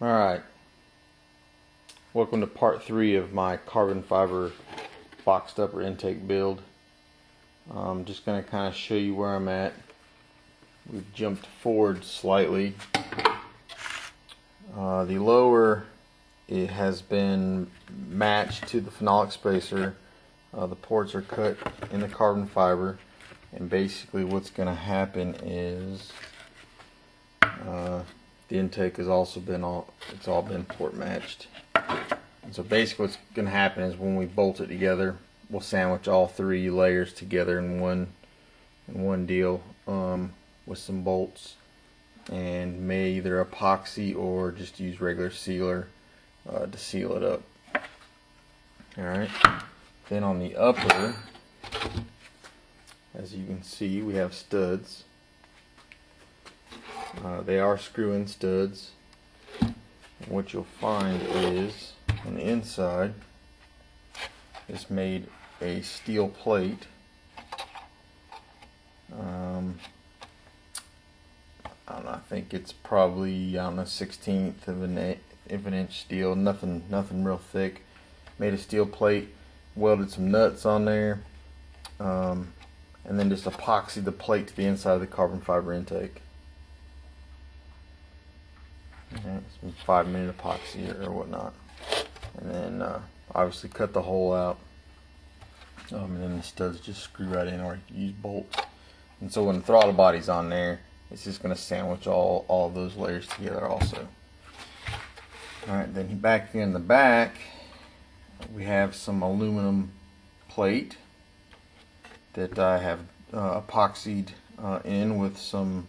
Alright, welcome to part three of my carbon fiber boxed upper intake build. I'm just going to kind of show you where I'm at. We've jumped forward slightly. Uh, the lower it has been matched to the phenolic spacer. Uh, the ports are cut in the carbon fiber and basically what's going to happen is uh, the intake has also been all it's all been port matched. And so basically what's going to happen is when we bolt it together we'll sandwich all three layers together in one in one deal um, with some bolts. And may either epoxy or just use regular sealer uh, to seal it up. Alright. Then on the upper as you can see we have studs uh, they are screw-in studs. And what you'll find is on the inside, it's made a steel plate. Um, I don't know. I think it's probably I don't know 16th of an of an inch steel. Nothing, nothing real thick. Made a steel plate. Welded some nuts on there. Um, and then just epoxied the plate to the inside of the carbon fiber intake. Five minute epoxy or, whatnot. And then uh, obviously cut the hole out. Um, and then the studs just screw right in or use bolts. And so when the throttle body's on there, it's just going to sandwich all, all those layers together also. Alright, then back here in the back, we have some aluminum plate that I have uh, epoxied uh, in with some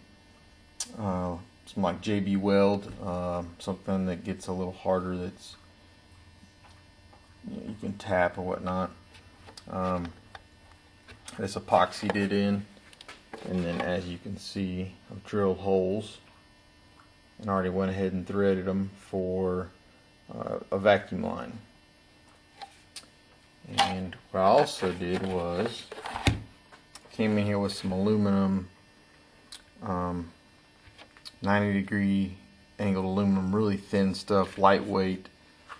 uh, some like JB Weld, uh, something that gets a little harder that's you, know, you can tap or whatnot. Um, this epoxied it in, and then as you can see, I've drilled holes and already went ahead and threaded them for uh, a vacuum line. And what I also did was came in here with some aluminum um, 90 degree angled aluminum, really thin stuff, lightweight.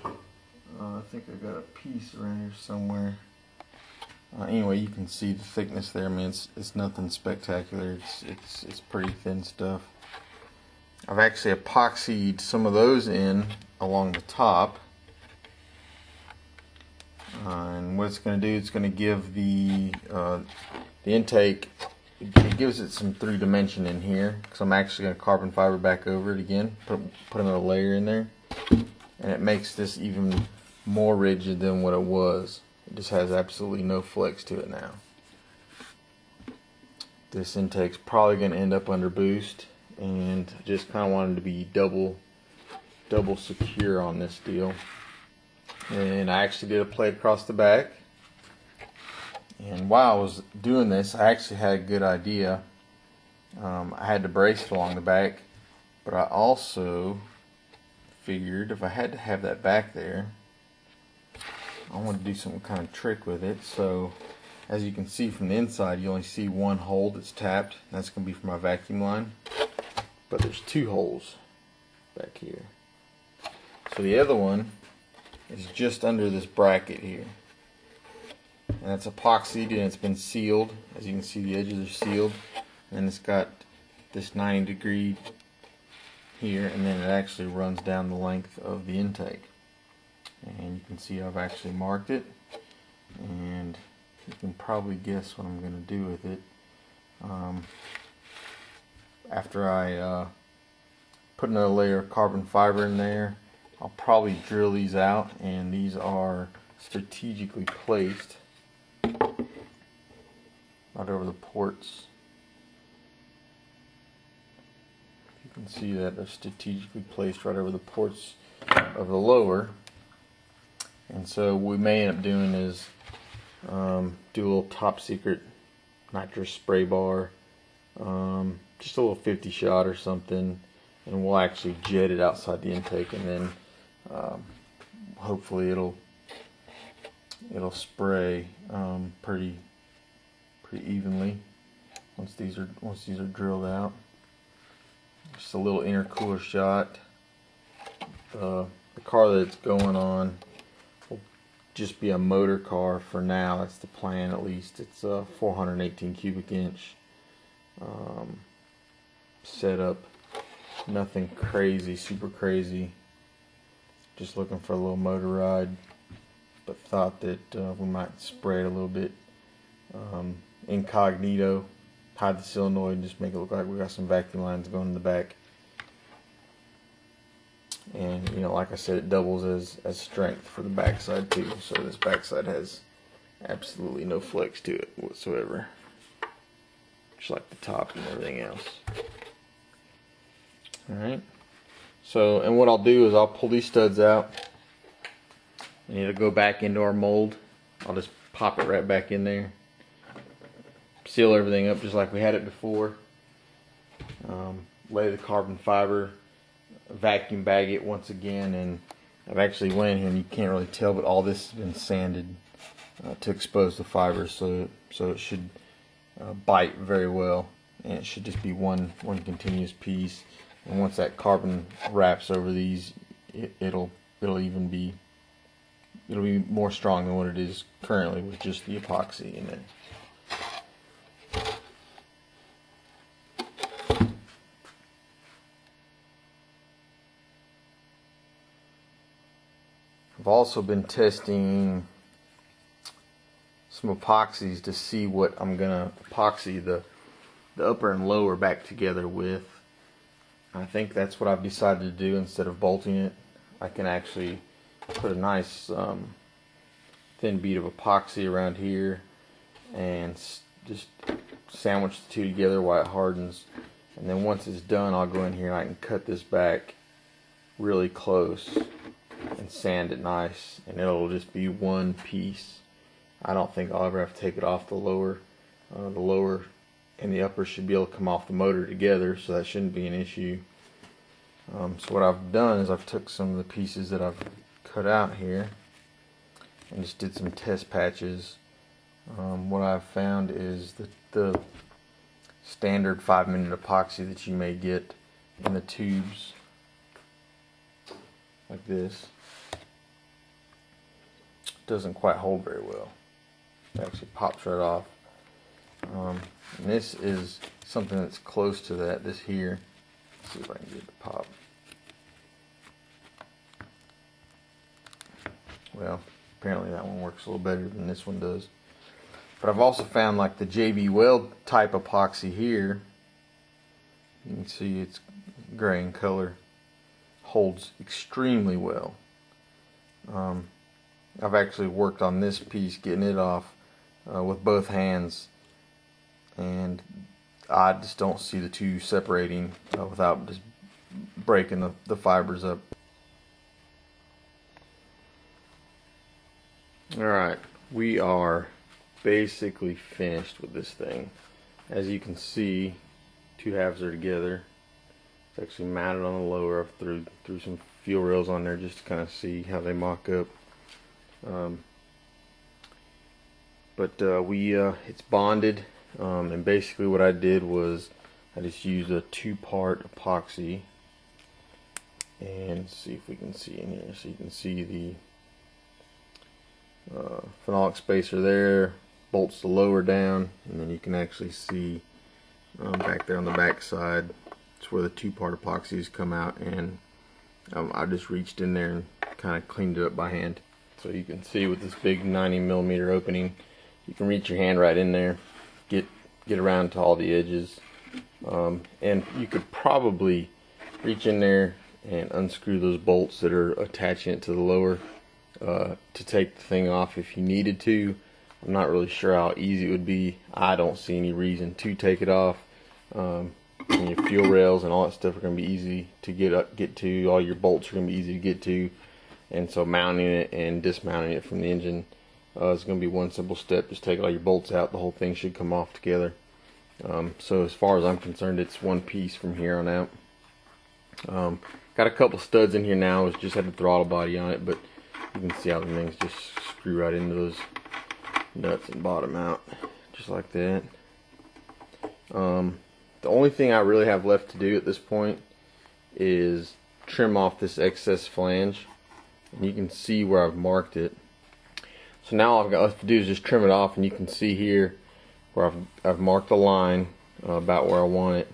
Uh, I think I got a piece around here somewhere. Uh, anyway, you can see the thickness there. I mean, it's, it's nothing spectacular. It's, it's, it's pretty thin stuff. I've actually epoxied some of those in along the top. Uh, and what it's going to do, it's going to give the uh, the intake it gives it some three dimension in here because I'm actually going to carbon fiber back over it again put, put another layer in there. And it makes this even more rigid than what it was. It just has absolutely no flex to it now. This intake's probably going to end up under boost and I just kind of wanted to be double double secure on this deal. And I actually did a plate across the back and while I was doing this, I actually had a good idea. Um, I had to brace it along the back, but I also figured if I had to have that back there, I want to do some kind of trick with it. So as you can see from the inside, you only see one hole that's tapped. That's going to be for my vacuum line. But there's two holes back here. So the other one is just under this bracket here and it's epoxied and it's been sealed. As you can see the edges are sealed. And it's got this 90 degree here and then it actually runs down the length of the intake. And you can see I've actually marked it. And you can probably guess what I'm going to do with it um, after I uh, put another layer of carbon fiber in there. I'll probably drill these out and these are strategically placed right over the ports. You can see that they're strategically placed right over the ports of the lower. And so what we may end up doing is um, do a little top secret nitrous spray bar, um, just a little 50 shot or something, and we'll actually jet it outside the intake, and then um, hopefully it'll it'll spray um, pretty pretty evenly once these are once these are drilled out. Just a little intercooler shot. the, the car that it's going on will just be a motor car for now. That's the plan at least. It's a 418 cubic inch um, setup. Nothing crazy, super crazy. Just looking for a little motor ride. Thought that uh, we might it a little bit um, incognito, hide the solenoid, and just make it look like we got some vacuum lines going in the back. And you know, like I said, it doubles as as strength for the backside too. So this backside has absolutely no flex to it whatsoever, just like the top and everything else. All right. So, and what I'll do is I'll pull these studs out, and it'll go back into our mold. I'll just pop it right back in there seal everything up just like we had it before. Um, lay the carbon fiber, vacuum bag it once again, and I've actually went in here and you can't really tell, but all this has been sanded uh, to expose the fibers, so so it should uh, bite very well, and it should just be one one continuous piece. And once that carbon wraps over these, it, it'll it'll even be it'll be more strong than what it is currently with just the epoxy in there. I've also been testing some epoxies to see what I'm gonna epoxy the the upper and lower back together with. I think that's what I've decided to do instead of bolting it. I can actually put a nice um, thin bead of epoxy around here and just sandwich the two together while it hardens. And then once it's done, I'll go in here and I can cut this back really close and sand it nice and it'll just be one piece. I don't think I'll ever have to take it off the lower. Uh, the lower and the upper should be able to come off the motor together so that shouldn't be an issue. Um, so what I've done is I've took some of the pieces that I've cut out here and just did some test patches. Um, what I've found is that the standard 5 minute epoxy that you may get in the tubes like this doesn't quite hold very well. It actually pops right off. Um, this is something that's close to that. This here, Let's see if I can get it to pop. Well, apparently that one works a little better than this one does. But I've also found like the JB Weld type epoxy here. You can see it's gray in color holds extremely well. Um, I've actually worked on this piece, getting it off uh, with both hands, and I just don't see the two separating uh, without just breaking the, the fibers up. Alright, we are basically finished with this thing. As you can see, two halves are together. It's actually mounted on the lower. I've threw, threw some fuel rails on there just to kind of see how they mock up. Um, but uh, we uh, it's bonded um, and basically what I did was I just used a two-part epoxy and see if we can see in here so you can see the uh, phenolic spacer there bolts the lower down and then you can actually see um, back there on the back side. It's where the two-part epoxies come out and um, I just reached in there and kind of cleaned it up by hand. So you can see with this big 90 millimeter opening you can reach your hand right in there get get around to all the edges. Um, and you could probably reach in there and unscrew those bolts that are attaching it to the lower uh, to take the thing off if you needed to I'm not really sure how easy it would be I don't see any reason to take it off um, your fuel rails and all that stuff are going to be easy to get up, get to. All your bolts are going to be easy to get to, and so mounting it and dismounting it from the engine uh, is going to be one simple step. Just take all your bolts out. The whole thing should come off together. Um, so as far as I'm concerned, it's one piece from here on out. Um, got a couple studs in here now. I just had the throttle body on it, but you can see how the things just screw right into those nuts and bottom out, just like that. Um, the only thing I really have left to do at this point is trim off this excess flange and you can see where I've marked it so now all I've got left to do is just trim it off and you can see here where I've, I've marked a line uh, about where I want it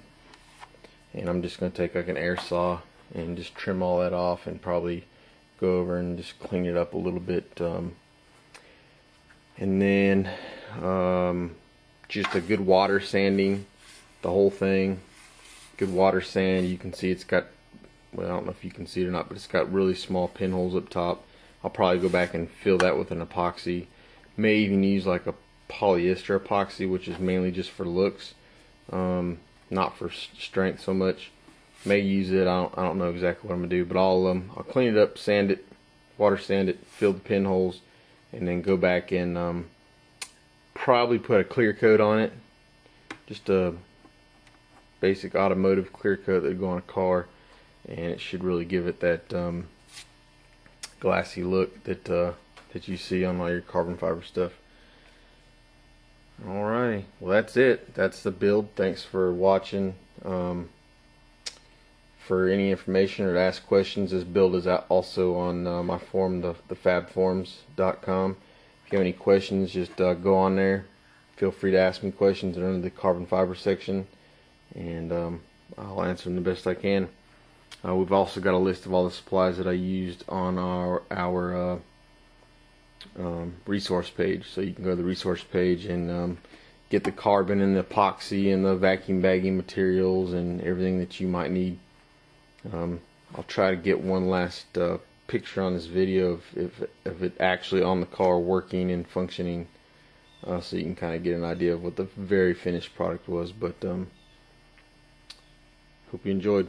and I'm just going to take like an air saw and just trim all that off and probably go over and just clean it up a little bit um, and then um, just a good water sanding the whole thing. Good water sand you can see it's got well I don't know if you can see it or not but it's got really small pinholes up top. I'll probably go back and fill that with an epoxy. May even use like a polyester epoxy which is mainly just for looks um, not for strength so much may use it. I don't, I don't know exactly what I'm gonna do but I'll um, I'll clean it up sand it water sand it fill the pinholes and then go back and um, probably put a clear coat on it. Just a basic automotive clear coat that would go on a car and it should really give it that um, glassy look that uh, that you see on all your carbon fiber stuff. Alrighty well that's it. That's the build. Thanks for watching. Um, for any information or to ask questions this build is also on uh, my forum the, the fabforums.com if you have any questions, just uh, go on there. Feel free to ask me questions under the carbon fiber section, and um, I'll answer them the best I can. Uh, we've also got a list of all the supplies that I used on our our uh, um, resource page, so you can go to the resource page and um, get the carbon and the epoxy and the vacuum bagging materials and everything that you might need. Um, I'll try to get one last uh, picture on this video of if, if it actually on the car working and functioning uh, so you can kind of get an idea of what the very finished product was but um, hope you enjoyed